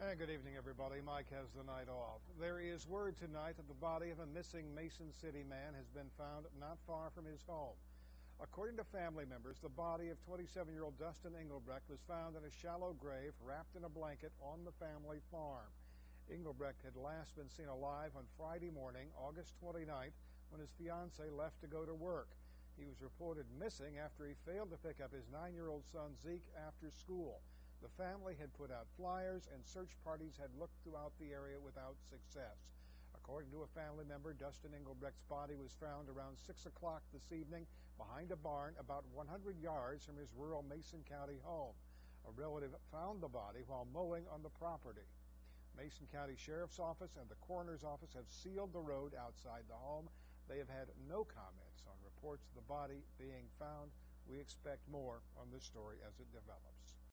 And good evening, everybody. Mike has the night off. There is word tonight that the body of a missing Mason City man has been found not far from his home. According to family members, the body of 27-year-old Dustin Englebrecht was found in a shallow grave wrapped in a blanket on the family farm. Englebrecht had last been seen alive on Friday morning, August 29th, when his fiancee left to go to work. He was reported missing after he failed to pick up his nine-year-old son Zeke after school. The family had put out flyers and search parties had looked throughout the area without success. According to a family member, Dustin Englebrecht's body was found around 6 o'clock this evening behind a barn about 100 yards from his rural Mason County home. A relative found the body while mowing on the property. Mason County Sheriff's Office and the Coroner's Office have sealed the road outside the home. They have had no comments on reports of the body being found. We expect more on this story as it develops.